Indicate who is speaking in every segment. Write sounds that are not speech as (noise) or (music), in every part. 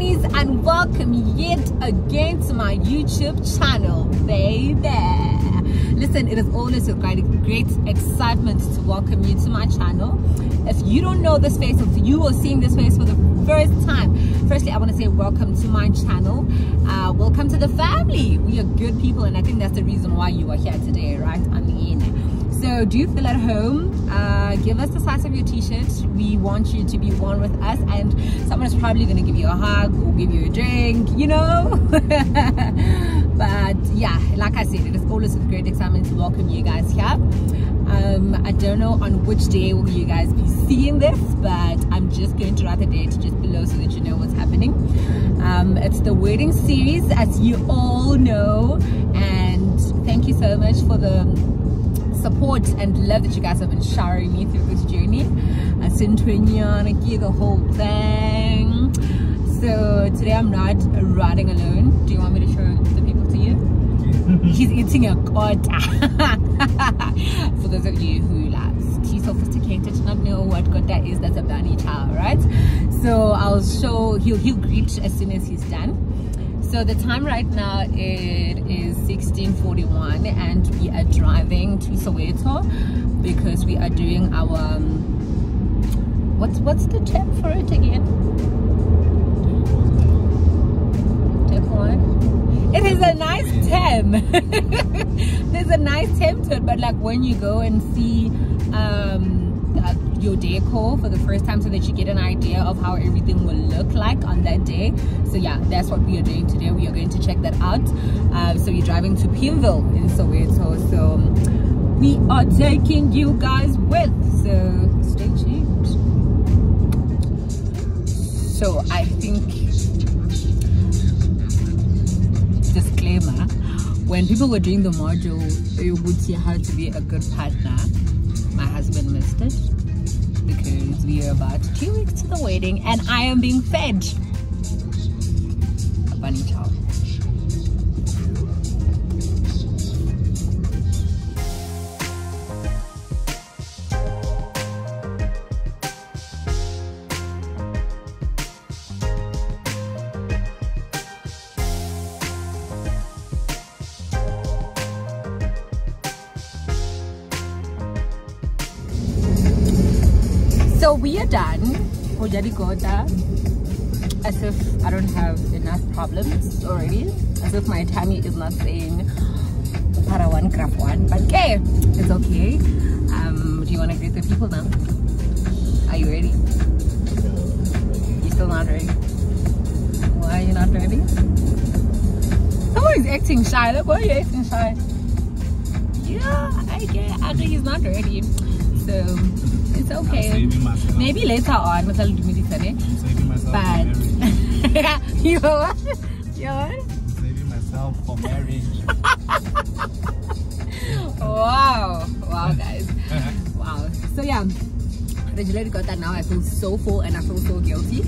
Speaker 1: and welcome yet again to my youtube channel baby. Listen it is always a great, great excitement to welcome you to my channel. If you don't know this face if you are seeing this face for the first time firstly i want to say welcome to my channel. Uh, welcome to the family. We are good people and i think that's the reason why you are here today right? I mean so do you feel at home? Uh, give us the size of your t-shirt. We want you to be one with us and someone is probably going to give you a hug or give you a drink you know? (laughs) But yeah like i said it is always with great excitement to welcome you guys here. Um, i don't know on which day will you guys be seeing this but i'm just going to write the date just below so that you know what's happening. Um, it's the wedding series as you all know and thank you so much for the support and love that you guys have been showering me through this journey. I sent you on a give the whole thing. So today I'm not riding alone. Do you want me to show the people to you? (laughs) He's eating a kota. (laughs) For those of you who like too sophisticated to not know what kota is, that's a bunny chow, right? So I'll show he'll he'll greet as soon as he's done so the time right now it is 16:41 and we are driving to Soweto because we are doing our um, what's what's the term for it again? It is a nice term. (laughs) There's a nice term to it but like when you go and see um uh, your decor for the first time so that you get an idea of how everything will look like on that day. So yeah that's what we are doing today. We are going to check that out. Uh, so we're driving to Pimville in Soweto. So we are taking you guys with. So stay tuned. So I think disclaimer when people were doing the module they would see how to be a good partner. My husband missed it because we are about two weeks to the wedding and I am being fed a bunny. Got that as if i don't have enough problems already as if my tummy is not saying para one grab one but okay it's okay. Um do you want to greet the people now? Are you ready? You still not ready? Why are you not ready? Someone is acting shy. Look why are you acting shy? Yeah i get i think he's not ready. So it's okay. Maybe later on, you But (laughs) you what? You what?
Speaker 2: Saving myself for marriage. (laughs)
Speaker 1: wow, wow, guys, uh-huh. wow. So yeah, the Regulated got that now. I feel so full and I feel so guilty.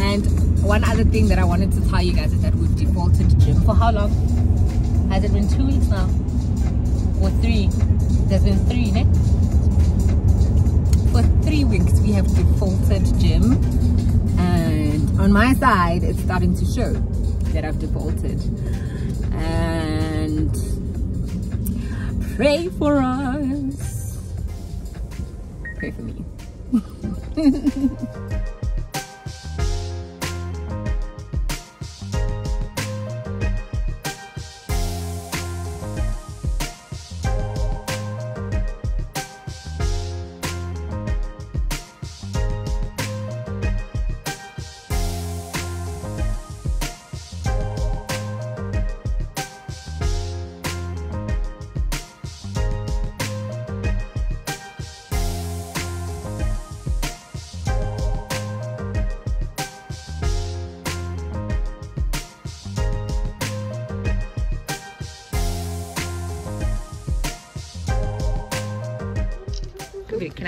Speaker 1: And one other thing that I wanted to tell you guys is that we've defaulted gym for how long? Has it been two weeks now? Or three? There's been three, ne? for three weeks we have defaulted gym and on my side it's starting to show that I've defaulted. And pray for us. Pray for me (laughs)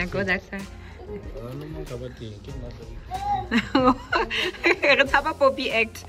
Speaker 1: I go that side? Let's have a poppy act.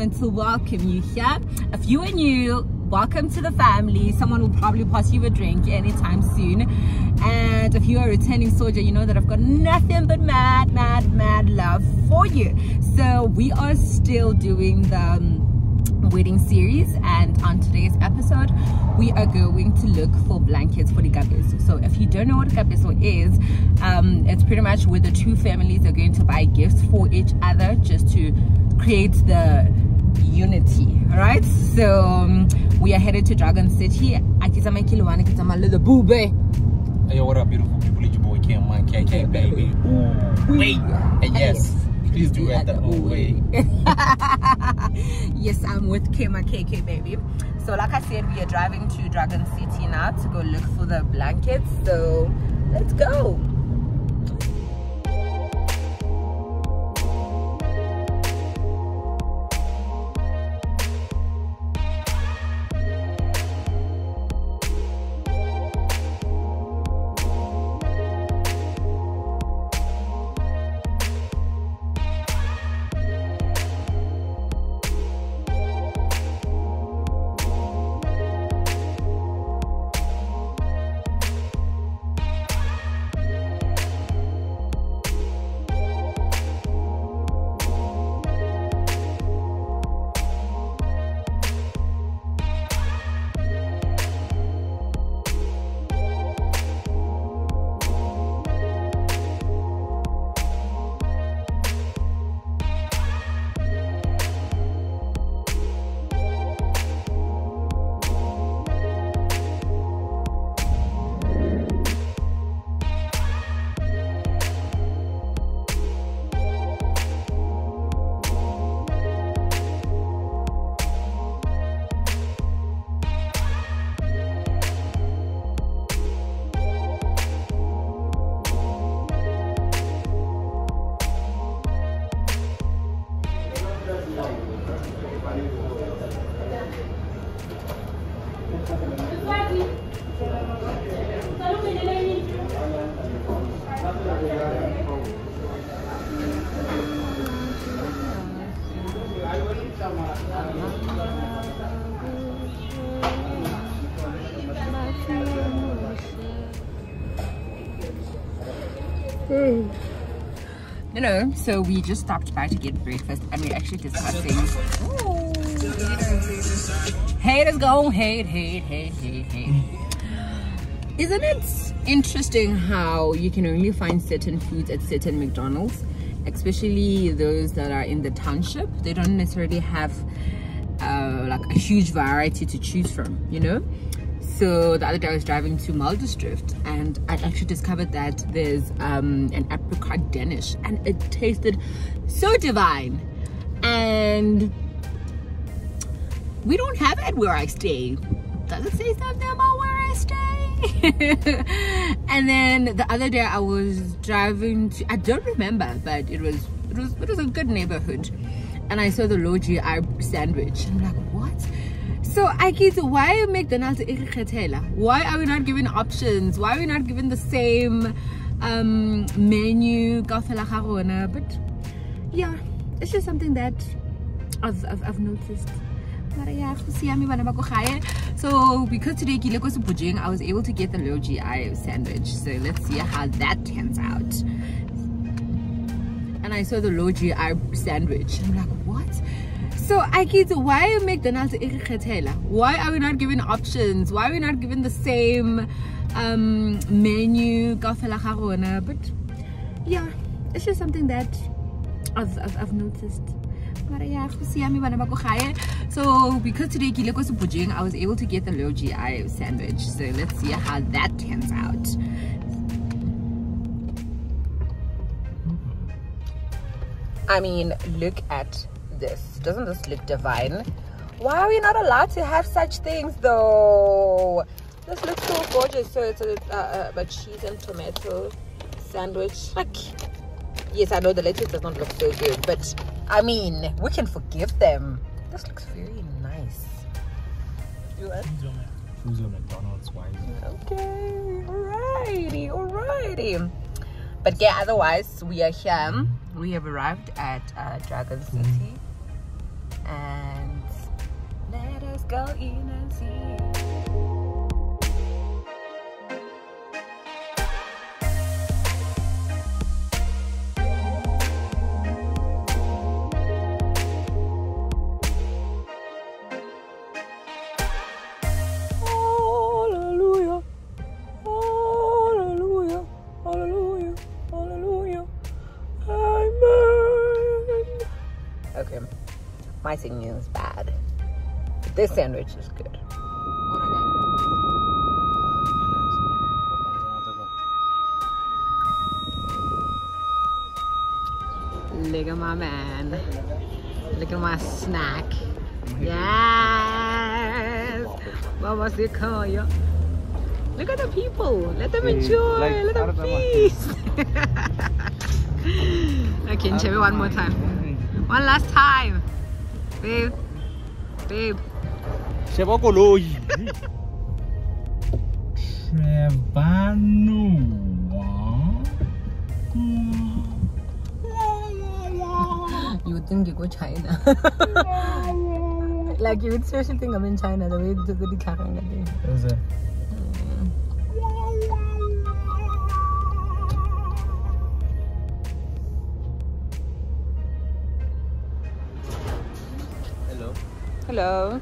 Speaker 1: And to welcome you here. If you are new, welcome to the family. Someone will probably pass you a drink anytime soon. And if you are a returning soldier, you know that I've got nothing but mad, mad, mad love for you. So we are still doing the um, wedding series and on today's episode we are going to look for blankets for the kapeso so if you don't know what a kapeso is um, it's pretty much where the two families are going to buy gifts for each other just to creates the unity right? So um, we are headed to dragon city. Akitama kilwane kitama little boobe
Speaker 2: hey what up beautiful people? It's your boy kim man kk baby. Ooh, wait. And yes. Please do it the old way.
Speaker 1: yes, I'm with Kema KK baby. So like I said, we are driving to Dragon City now to go look for the blankets. So let's go. You know, so we just stopped by to get breakfast and we're actually discussing. Ooh, haters go hate, hate, hate, hate, hate. Isn't it interesting how you can only find certain foods at certain McDonald's, especially those that are in the township? They don't necessarily have uh, like a huge variety to choose from, you know? So the other day I was driving to Muldersdrift and I actually discovered that there's um, an apricot Danish and it tasted so divine. And we don't have it where I stay. Does it say something about where I stay? (laughs) And then the other day I was driving to I don't remember but it was it was it was a good neighborhood. And I saw the low GI sandwich. And I'm like what so get why McDonald's why are we not given options? Why are we not given the same um, menu but yeah it's just something that I've, I've, I've noticed. So because today I was able to get the low GI sandwich. So let's see how that turns out. And I saw the low GI sandwich. I'm like what so I get why McDonald's why are we not given options? Why are we not given the same um, menu? But yeah it's just something that I've, noticed. But yeah, I've, I've noticed so because today I was able to get the low GI sandwich. So let's see how that turns out. I mean look at this. Doesn't this look divine? Why are we not allowed to have such things though? This looks so gorgeous. So it's a, uh, a cheese and tomato sandwich. Like yes i know the lettuce does not look so good but i mean we can forgive them. This looks very nice. You what? McDonald's Okay, alrighty, alrighty. But yeah, otherwise we are here. We have arrived at uh, Dragon City and let us go in and see sandwich is good. Look at my man. Look at my snack. Yes! Mama Sequoia. Look at the people. Let them enjoy. Let them feast. (laughs) okay, me one more time. One last time. Babe. Babe.
Speaker 2: Siapa koloi? Trevano.
Speaker 1: you think you go China. (laughs) like you would seriously think I'm in China the way the the carrying it. Is it? Hello.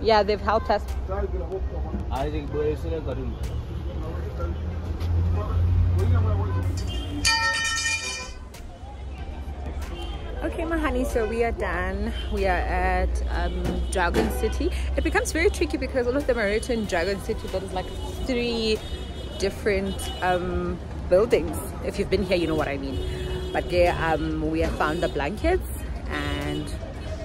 Speaker 1: Yeah, they've helped us. Okay, my honey, so we are done. We are at um, Dragon City. It becomes very tricky because all of them are written Dragon City, but it's like three different um, buildings. If you've been here, you know what I mean. But yeah, um, we have found the blankets and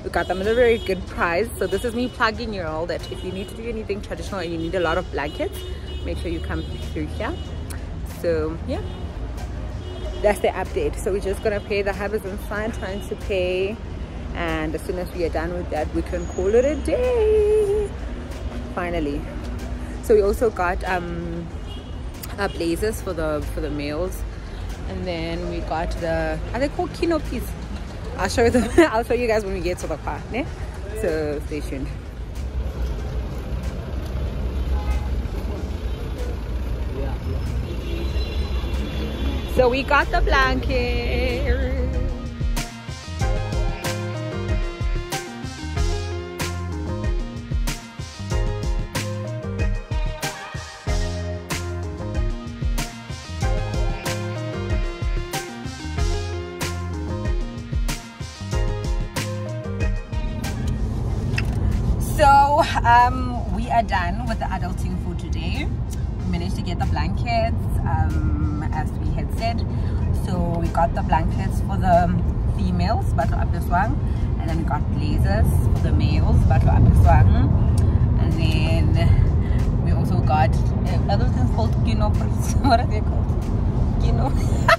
Speaker 1: we got them at a very good price. So this is me plugging you all that if you need to do anything traditional and you need a lot of blankets make sure you come through here. So yeah. That's the update. So we're just gonna pay the hubs and sign time to pay. And as soon as we are done with that we can call it a day. Finally. So we also got um uh, blazers for the for the males and then we got the are they called canopies i'll show you (laughs) i'll show you guys when we get to the car ne? so stay tuned so we got the blanket um, we are done with the adulting for today. We managed to get the blankets um, as we had said. So we got the blankets for the females but up this one and then we got blazers for the males but up this one and then we also got uh, other things called kino (laughs) what are they called? Kino (laughs)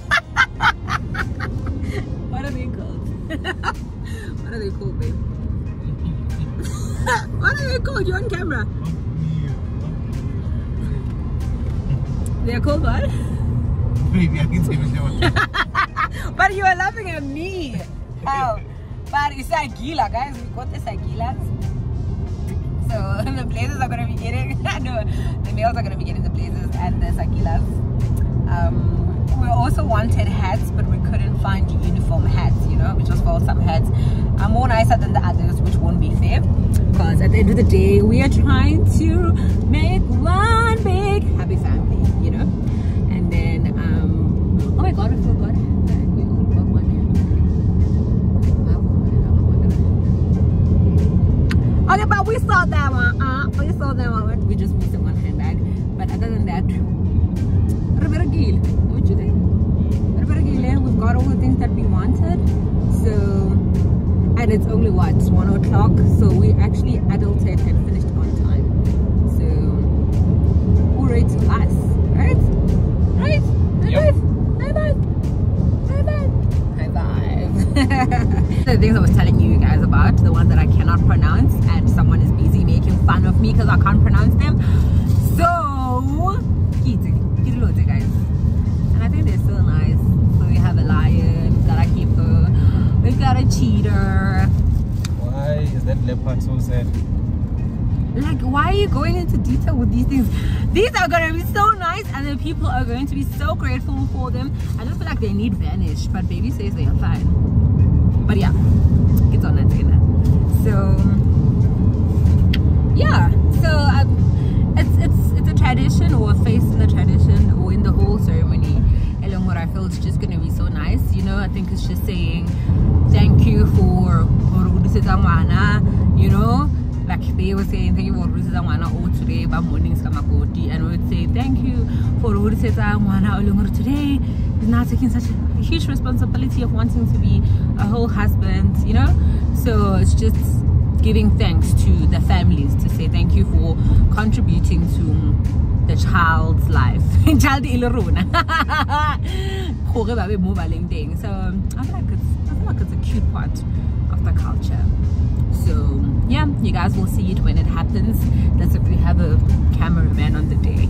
Speaker 1: on camera. They're called what? (laughs)
Speaker 2: Baby, I can what (laughs)
Speaker 1: but you are laughing at me. How? But it's Aguila, guys. We got this Aguilas. So (laughs) the blazers are gonna be getting no, the males are gonna be getting the blazers and the Aguilas. Um, we also wanted hats, but we couldn't find uniform hats, you know, We just bought some hats are more nicer than the others, which won't be fair. Because at the end of the day, we are trying to make one big happy family, you know. And then, um, oh my God, I forgot. Okay, but we saw that one. Uh, we saw that one. We just missed one handbag. But other than that, Gil, what you think? We've got all the things that we wanted. So, and it's only what one o'clock. So we actually adulted and finished on time. So, hooray to us, right? Right?
Speaker 2: Yep.
Speaker 1: High five! High five! High five! the things I was telling you guys about, the ones that I cannot pronounce, and someone is busy making fun of me because I can't pronounce them. So, got a cheater.
Speaker 2: Why is that leopard so sad?
Speaker 1: Like, why are you going into detail with these things? These are gonna be so nice, and the people are going to be so grateful for them. I just feel like they need vanish, but baby says they are fine. But yeah, it's on that dinner. So yeah, so um, it's it's it's a tradition or a face in the tradition or in the whole ceremony. What I feel it's just gonna be so nice. You know, I think it's just saying thank you for you know? Like they were saying thank you for rusiza ngwana o today ba morning ska makoti and we would say thank you for leng today. Is now taking such a huge responsibility of wanting to be a whole husband you know? So it's just giving thanks to the families to say thank you for contributing to the child's life. (laughs) Child e le rona. (laughs) Gore ba be mo ba so i feel like it's i feel like it's a cute part of the culture. So yeah you guys will see it when it happens. That's if we have a cameraman on the day.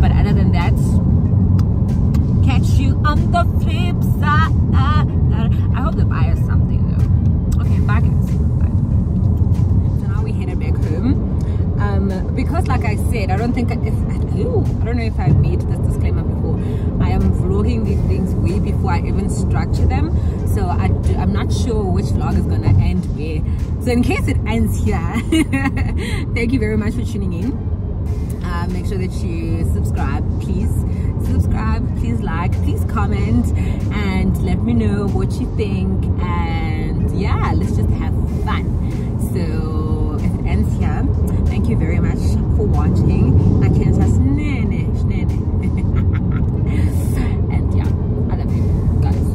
Speaker 1: But other than that catch you on the flip side i hope the buyer is something though okay bye guys bye. so now we headed back home um, because I don't think if ew, I don't know if I've made this disclaimer before. I am vlogging these things way before I even structure them. So I do, I'm not sure which vlog is gonna end where. So in case it ends here (laughs) thank you very much for tuning in. Uh, make sure that you subscribe. Please subscribe. Please like. Please comment. And let me know what you think. And yeah let's just have fun. So ends here. Thank you very much for watching. I can't just (laughs) and yeah I love you guys.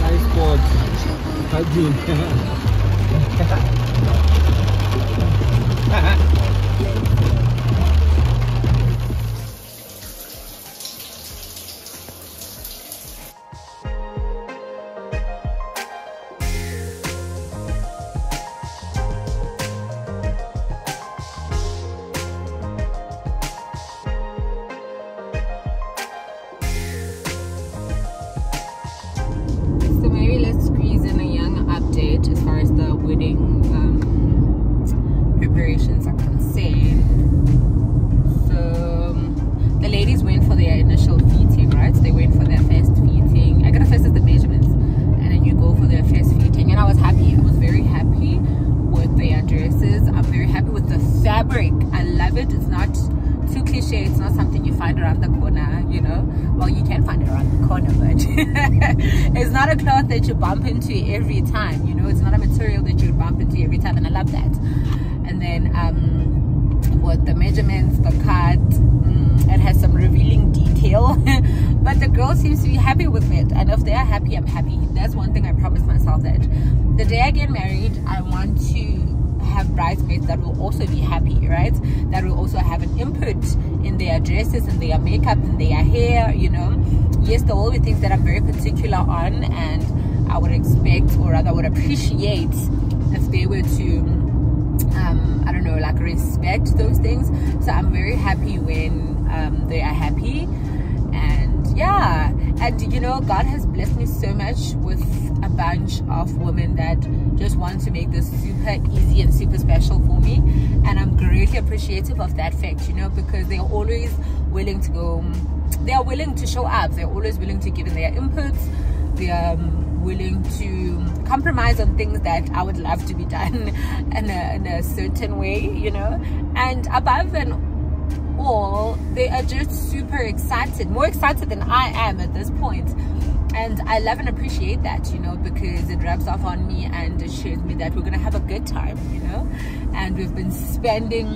Speaker 2: Nice (laughs)
Speaker 1: the day i get married i want to have bridesmaids that will also be happy right? That will also have an input in their dresses and their makeup and their hair you know? Yes there will be things that i'm very particular on and i would expect or rather would appreciate if they were to um i don't know like respect those things. So i'm very happy when um, they are happy. And yeah. And you know god has blessed me so much with a bunch of women that just want to make this super easy and super special for me. And i'm greatly appreciative of that fact you know because they're always willing to go they are willing to show up. They're always willing to give in their inputs. They're um, willing to compromise on things that i would love to be done (laughs) in a, in a certain way you know. And above and all they are just super excited more excited than i am at this point and i love and appreciate that you know because it rubs off on me and it shows me that we're gonna have a good time you know? And we've been spending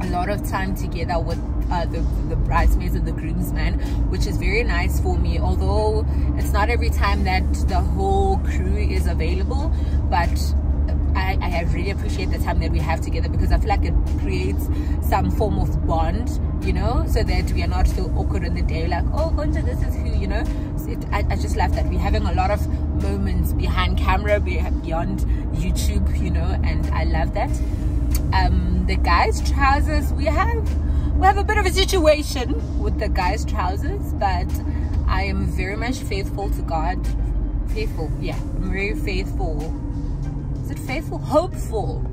Speaker 1: a lot of time together with uh, the, the bridesmaids and the groomsmen which is very nice for me. Although it's not every time that the whole crew is available but I, I really appreciate the time that we have together because I feel like it creates some form of bond, you know, so that we are not so awkward on the day, like, oh, Gonja, this is who, you know. So it, I, I just love that we're having a lot of moments behind camera, beyond YouTube, you know, and I love that. Um, the guys' trousers, we have we have a bit of a situation with the guys' trousers, but I am very much faithful to God. Faithful, yeah, I'm very faithful is it faithful hopeful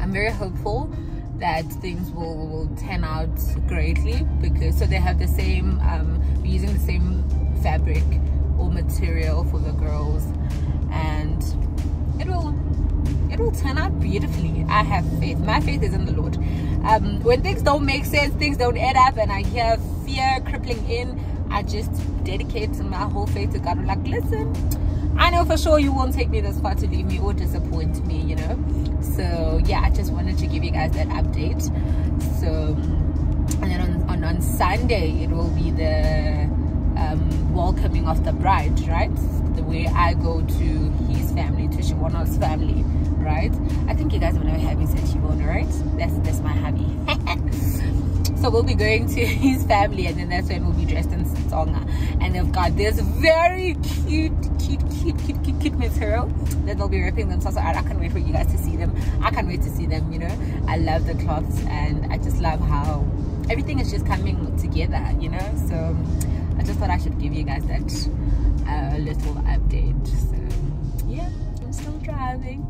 Speaker 1: i'm very hopeful that things will, will turn out greatly because so they have the same um using the same fabric or material for the girls and it will it will turn out beautifully. I have faith. My faith is in the lord. Um when things don't make sense things don't add up and i hear fear crippling in i just dedicate my whole faith to god. I'm like listen I know for sure you won't take me this far to leave me or disappoint me, you know. So yeah, I just wanted to give you guys that update. So and then on, on, on Sunday it will be the um, welcoming of the bride, right? The way I go to his family, to Shivona's family, right? I think you guys will know having said Shivona, right? That's that's my hubby. (laughs) so we'll be going to (laughs) his family and then that's when we'll be dressed in Tsonga. And they've got this very cute cute, cute, cute, cute, cute material that they'll be ripping themselves out. I can't wait for you guys to see them. I can't wait to see them, you know. I love the cloths and I just love how everything is just coming together, you know. So I just thought I should give you guys that uh, little update. So yeah, I'm still driving.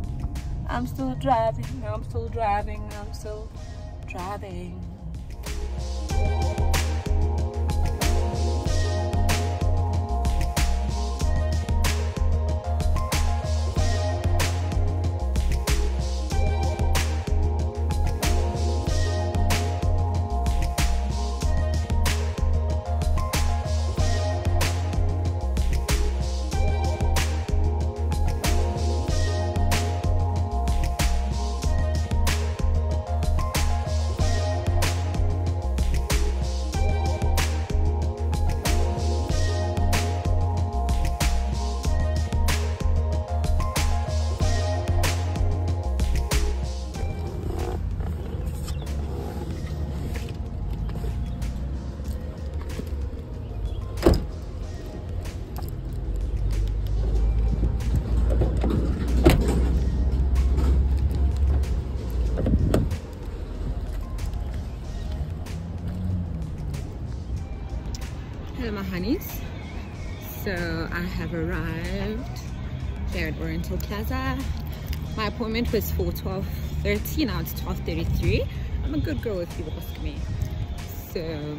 Speaker 1: I'm still driving. I'm still driving. I'm still driving. So i have arrived. Here at oriental plaza. My appointment was for 12 13 now it's 12:33. i'm a good girl if you ask me. So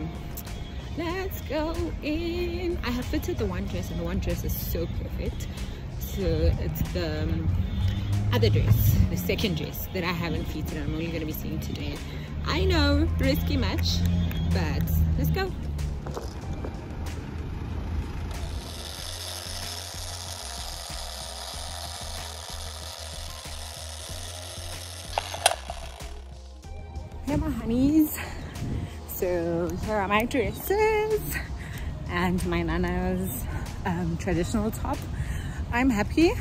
Speaker 1: let's go in. I have fitted the one dress and the one dress is so perfect. So it's the um, other dress the second dress that i haven't fitted. I'm only going to be seeing today. I know risky match but let's go So here are my dresses and my nana's um, traditional top. I'm happy.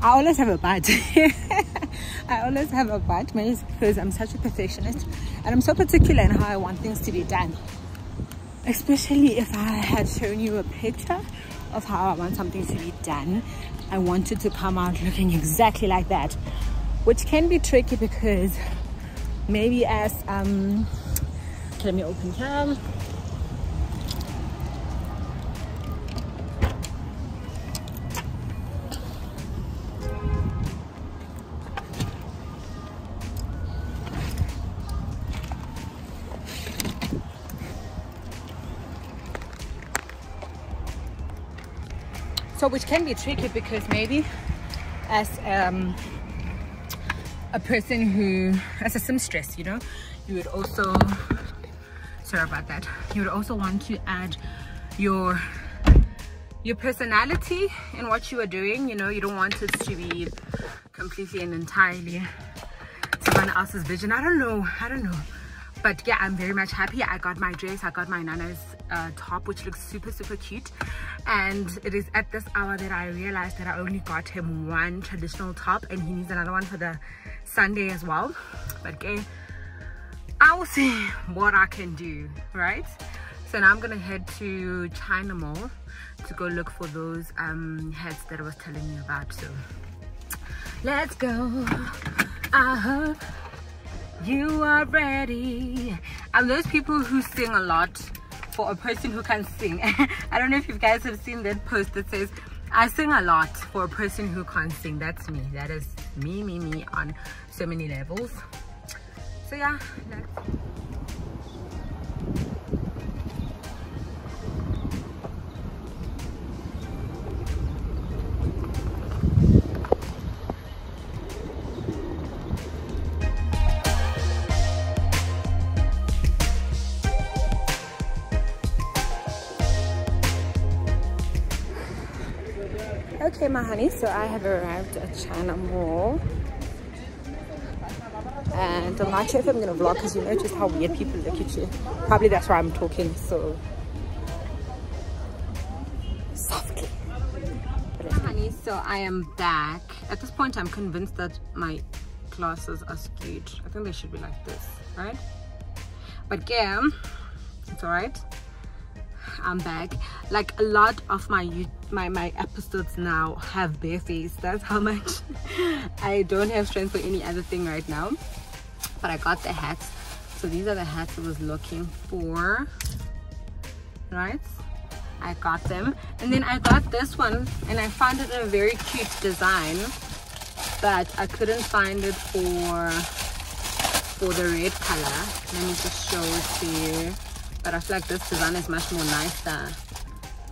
Speaker 1: I always have a but. (laughs) I always have a but, maybe because I'm such a perfectionist and I'm so particular in how I want things to be done. Especially if I had shown you a picture of how I want something to be done. I want it to come out looking exactly like that, which can be tricky because maybe as um, let me open here so which can be tricky because maybe as um, a person who as a seamstress you know? You would also sorry about that. You would also want to add your your personality in what you are doing you know? You don't want it to be completely and entirely someone else's vision. I don't know. I don't know. But yeah i'm very much happy. I got my dress i got my nana's uh, top which looks super super cute. And it is at this hour that i realized that i only got him one traditional top and he needs another one for the sunday as well. But okay i will see what i can do right? So now i'm gonna head to china mall to go look for those um heads that i was telling you about. So let's go. I hope you are ready. I'm those people who sing a lot for a person who can sing. (laughs) I don't know if you guys have seen that post that says i sing a lot for a person who can't sing. That's me. That is me me me on so many levels. So yeah okay my honey. So i have arrived at china mall. And i'm not sure if i'm gonna vlog because you know just how weird people look at you. Probably that's why i'm talking so softly. Honey so i am back. At this point i'm convinced that my glasses are skewed. I think they should be like this right? But yeah it's all right i'm back. Like a lot of my my my episodes now have bare face that's how much (laughs) i don't have strength for any other thing right now. But i got the hats. So these are the hats i was looking for. Right? I got them. And then i got this one and i found it in a very cute design but i couldn't find it for for the red color. Let me just show it to you but I feel like this design is much more nicer.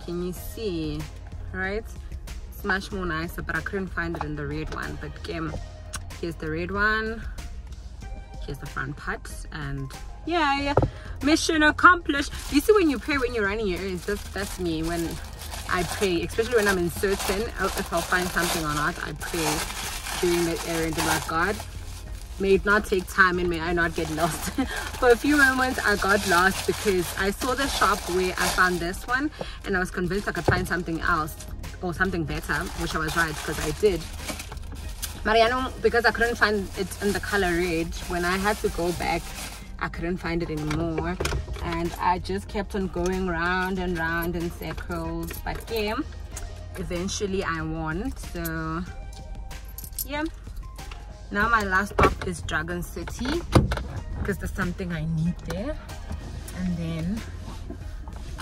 Speaker 1: Can you see? Right? It's much more nicer but I couldn't find it in the red one. But again here's the red one. Here's the front part and yeah, yeah mission accomplished. You see when you pray when you're running your errands that's that's me. When I pray especially when I'm uncertain if I'll find something or not I pray during the errand like God may it not take time and may I not get lost. (laughs) For a few moments I got lost because I saw the shop where I found this one and I was convinced I could find something else or something better, which I was right because I did. Mariano, because I couldn't find it in the color red, when I had to go back, I couldn't find it anymore. And I just kept on going round and round in circles. But yeah, eventually I won. So yeah now my last stop is dragon city because there's something i need there and then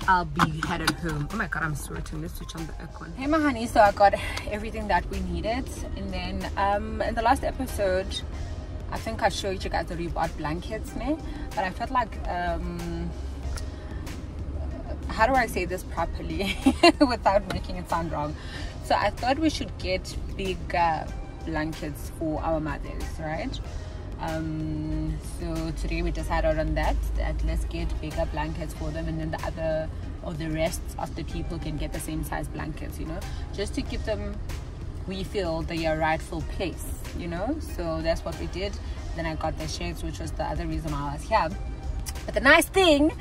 Speaker 1: I'll be headed home. Oh my god, I'm sweating. Let's switch on the aircon. Hey my honey, so I got everything that we needed. And then um in the last episode, I think I showed you guys the rebought blankets, me. But I felt like um how do I say this properly (laughs) without making it sound wrong? So I thought we should get bigger blankets for our mothers right? Um, so today we decided on that that let's get bigger blankets for them and then the other or the rest of the people can get the same size blankets you know? Just to give them we feel their rightful place you know? So that's what we did. Then I got the shades, which was the other reason why I was here. But the nice thing,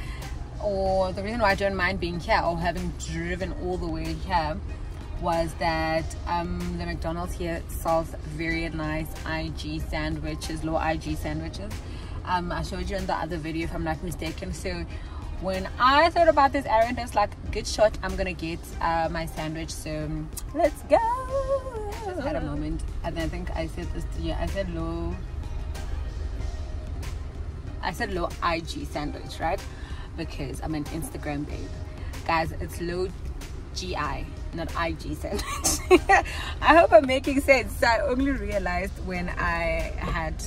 Speaker 1: or the reason why I don't mind being here or having driven all the way here, was that um, the McDonald's here sells very nice IG sandwiches, low IG sandwiches. Um, I showed you in the other video if I'm not mistaken. So when I thought about this errand, I was like, good shot, I'm gonna get uh, my sandwich. So let's go. Just had a moment. And I think I said this to you. I said low. I said low IG sandwich, right? Because I'm an Instagram babe. Guys, it's low GI, not IG sandwich. (laughs) I hope I'm making sense. So I only realized when I had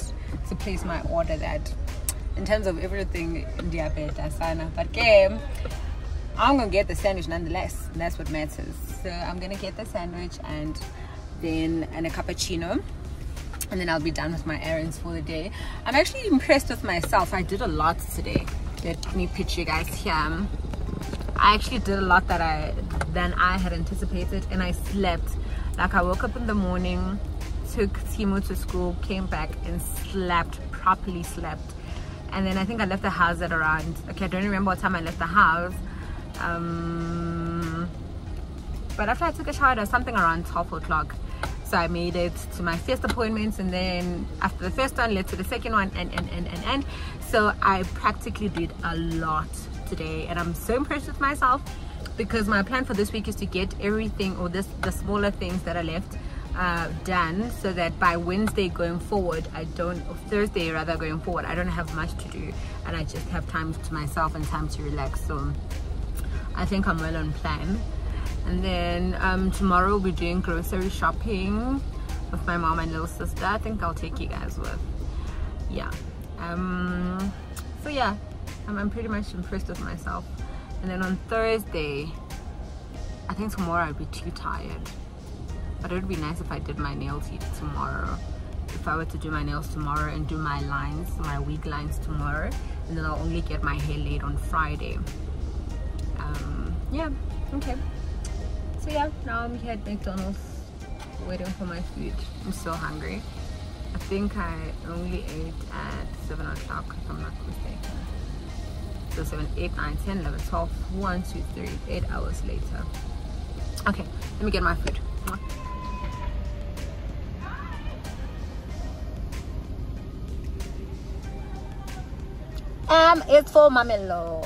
Speaker 1: to place my order that in terms of everything India better sana. But game I'm gonna get the sandwich nonetheless. That's what matters. So I'm gonna get the sandwich and then and a cappuccino and then I'll be done with my errands for the day. I'm actually impressed with myself. I did a lot today. Let me pitch you guys here. I actually did a lot that I than I had anticipated and I slept. Like I woke up in the morning, took Timo to school, came back and slept, properly slept. And then I think I left the house at around, okay, I don't remember what time I left the house. Um, but after I took a shower, was something around 12 o'clock so i made it to my first appointments and then after the first one led to the second one and and and and, and. so i practically did a lot today and i'm so impressed with myself because my plan for this week is to get everything or this the smaller things that are left uh, done so that by Wednesday going forward I don't or Thursday rather going forward I don't have much to do and I just have time to myself and time to relax. So I think I'm well on plan. And then um, tomorrow we're doing grocery shopping with my mom and little sister. I think i'll take you guys with. Yeah. Um so yeah I'm, I'm pretty much impressed with myself. And then on thursday i think tomorrow i'd be too tired. But it would be nice if i did my nails tomorrow. If i were to do my nails tomorrow and do my lines my wig lines tomorrow and then i'll only get my hair laid on friday. Um yeah okay. So yeah now i'm here at mcdonald's waiting for my food. I'm so hungry. I think i only ate at seven o'clock if i'm not mistaken so 7 8 9 10 11 12 1 2 3 8 hours later okay let me get my food um it's for mamelo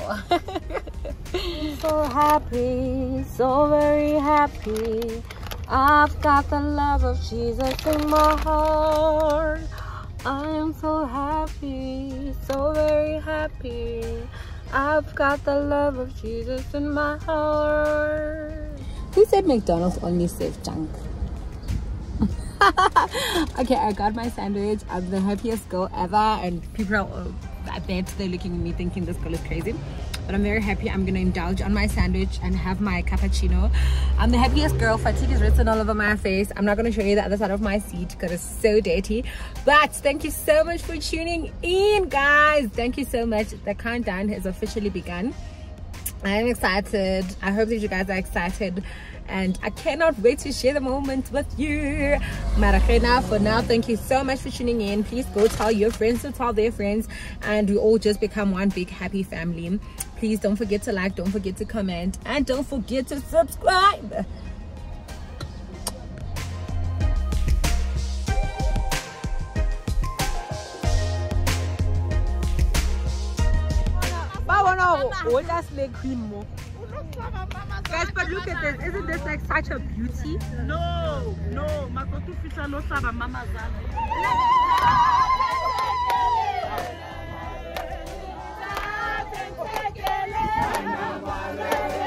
Speaker 1: so happy, so very happy. I've got the love of Jesus in my heart. I am so happy, so very happy. I've got the love of Jesus in my heart. Who said McDonald's only serves junk? (laughs) okay, I got my sandwich. I'm the happiest girl ever, and people are, uh, I bet they're looking at me thinking this girl is crazy but i'm very happy i'm gonna indulge on my sandwich and have my cappuccino. I'm the happiest girl. Fatigue is written all over my face. I'm not going to show you the other side of my seat because it's so dirty. But thank you so much for tuning in guys. Thank you so much. The countdown has officially begun. I'm excited. I hope that you guys are excited. And I cannot wait to share the moment with you. Maracena, for now, thank you so much for tuning in. Please go tell your friends to tell their friends, and we all just become one big happy family. Please don't forget to like, don't forget to comment, and don't forget to subscribe. What does queen more? Guys, but look at this. Isn't this like such a beauty?
Speaker 3: No, no. Makoto Fisha no saba mama zali. (laughs) valer! Não valer!